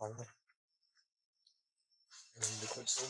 Hỏi rồi. Mình được con số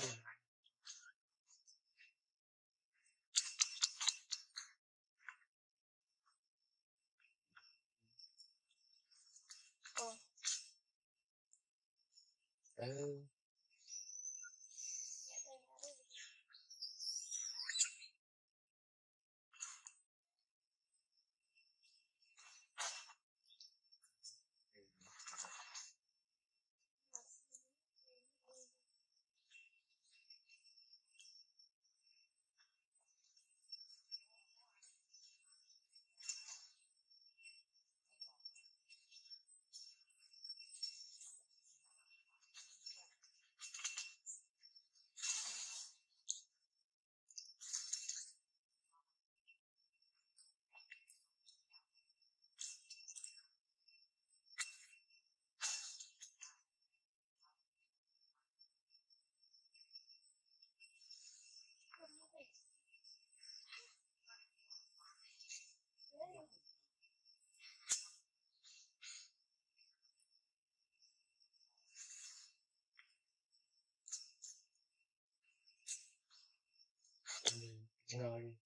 Rồi.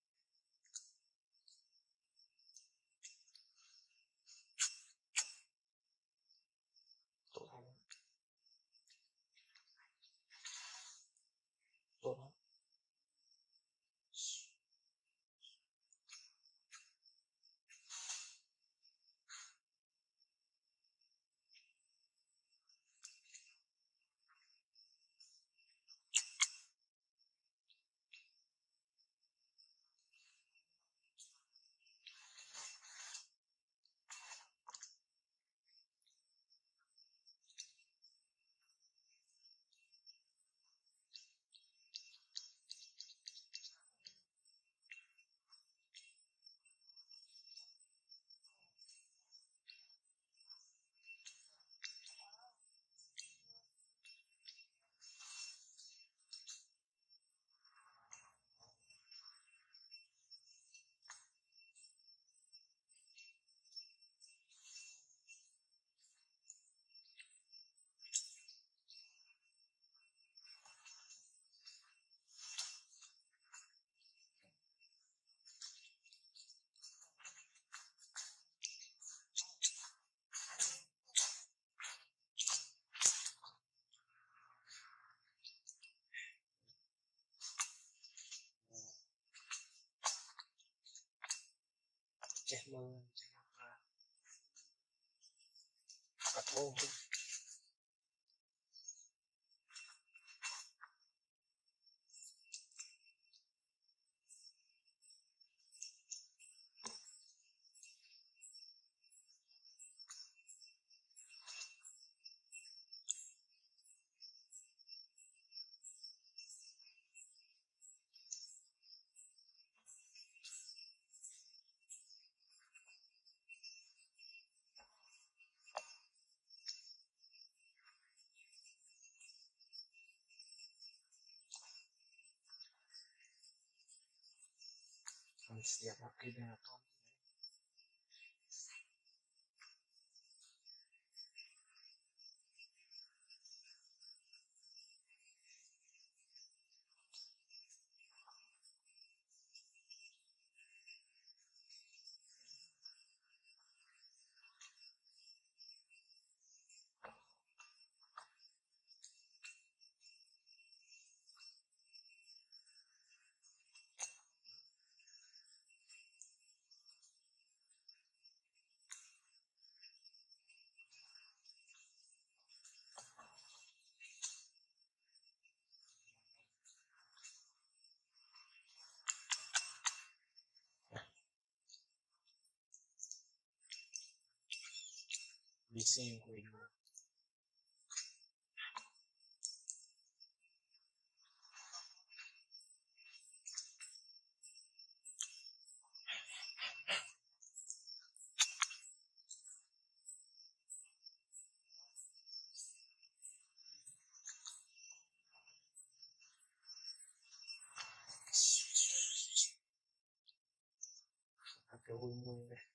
ceh mah ceh mah setiap waktu dengan Tuhan. rethink where you are. que.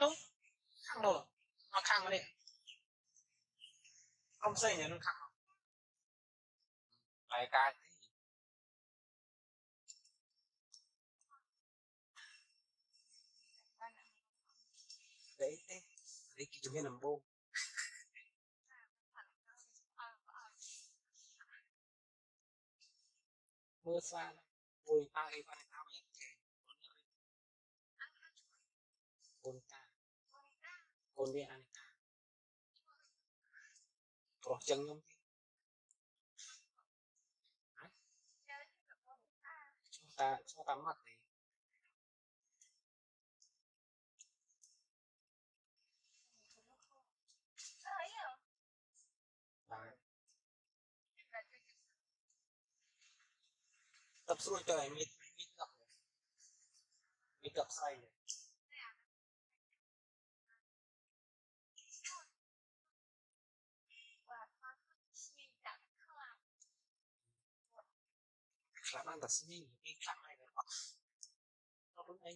Đúng khăn đâu nó khăn ở không xây nhà nó khăn lại cái đấy đấy cái chúng nằm bô mưa xa ôi ta cái con con đi ăn ta? Có chân không chúng ta chúng ta mặt thì Đấy. tập xuôi trời, mít mít tập mít tập say này ตัดสินให้อยู่อีกครั้งให้เลยเราเป็นไอ้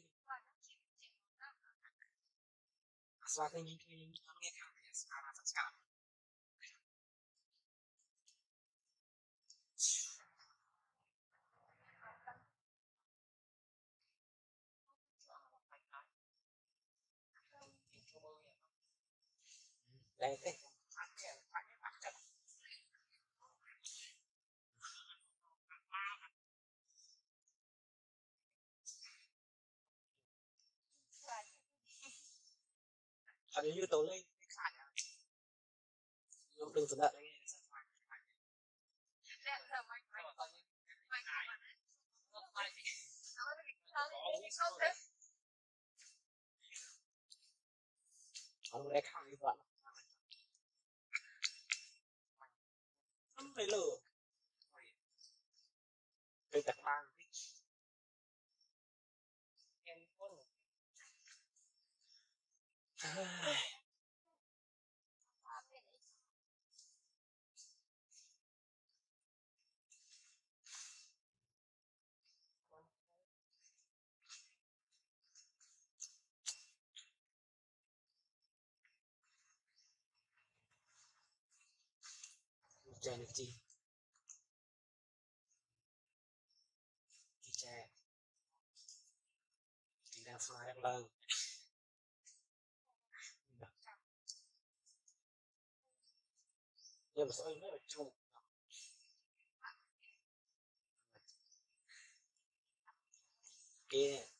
อาสวะก็ยิ่งยิ่งทำไงข้างไนสการาสัจการไดเต้ Hình như tôi lên cái khai này Đừng đừng sợ đợi Ông đây khai như vậy Không phải lửa Cây tạc mang Em con Chè được chi Đi chè đang fly đang lơ Nhưng mà sao nó nói là chung Kia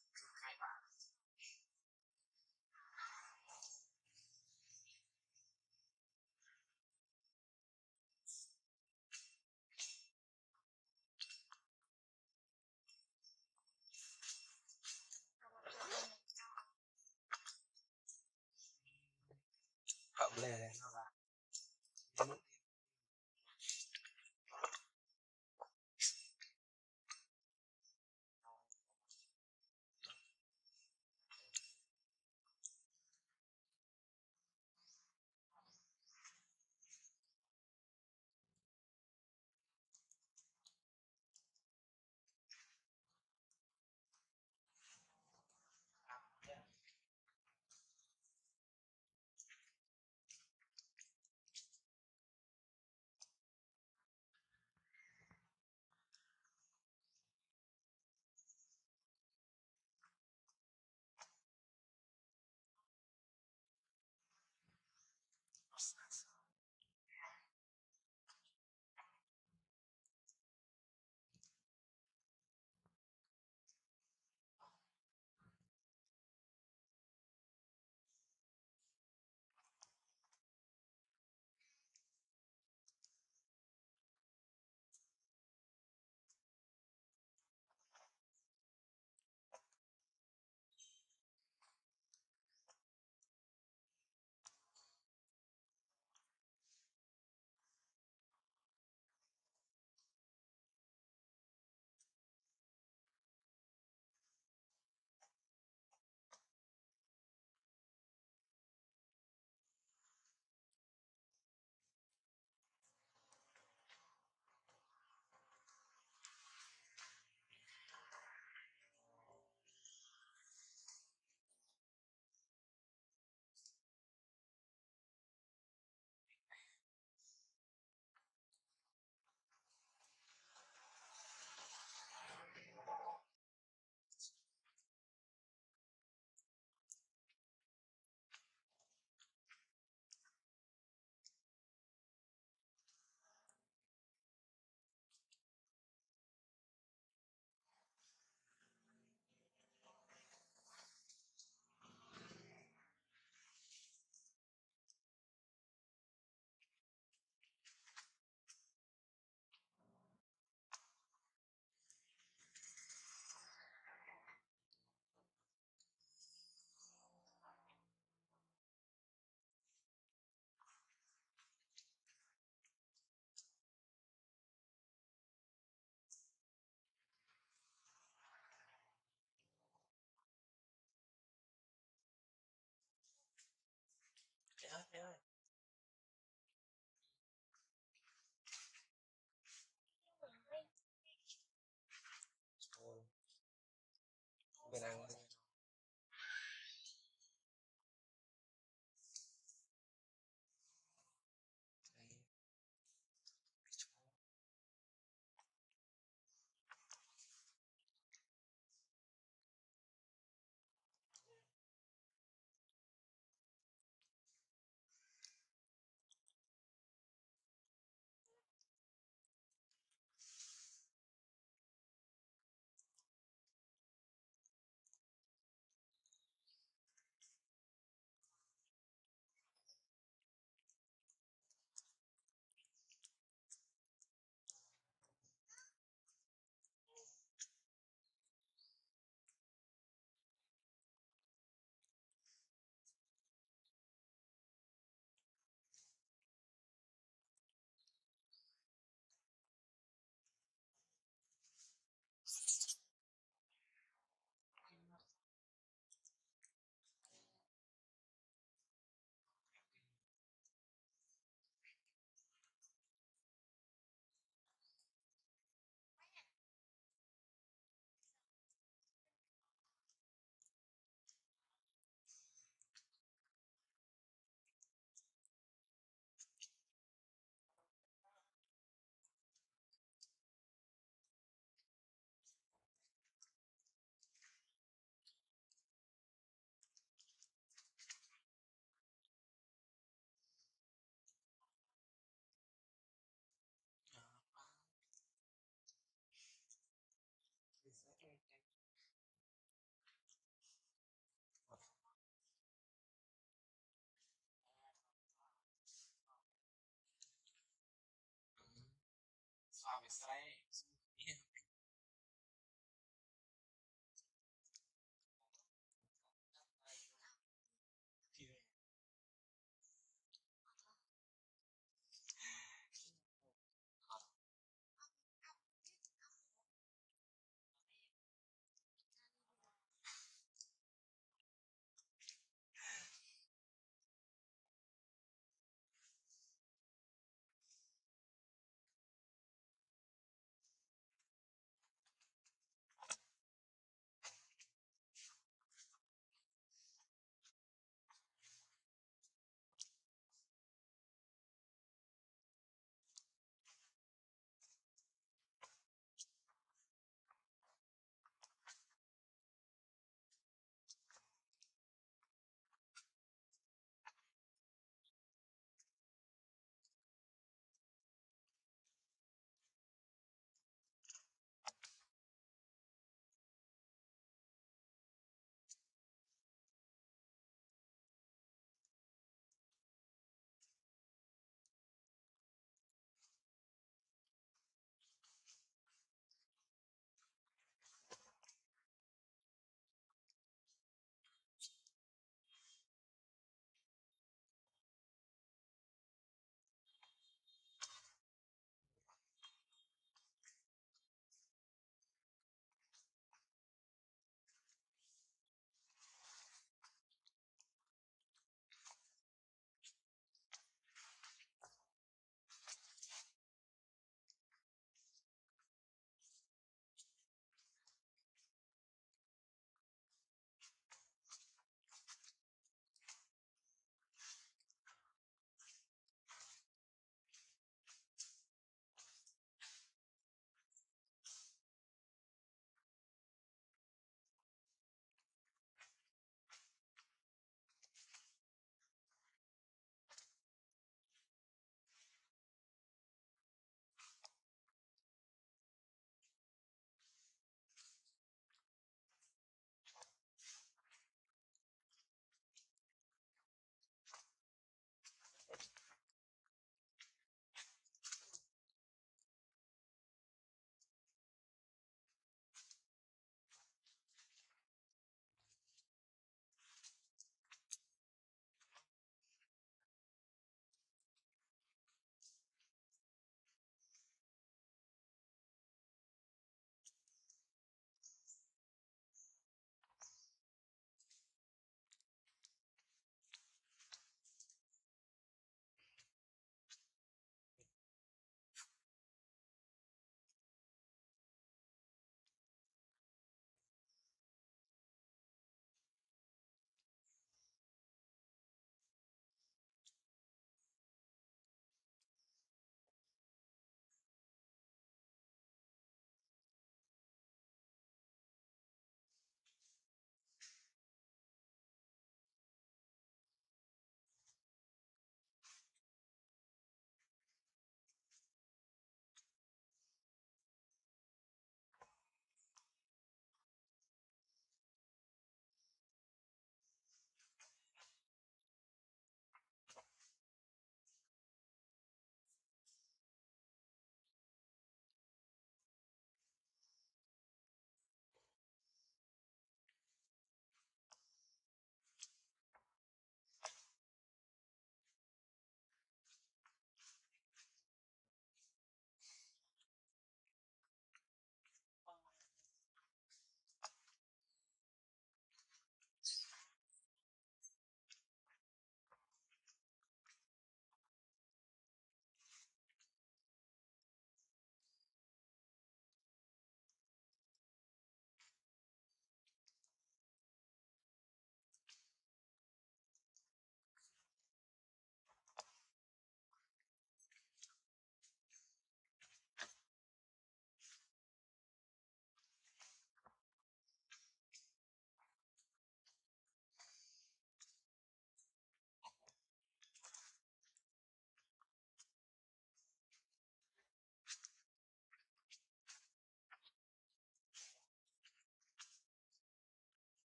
Estranho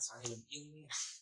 Sangat.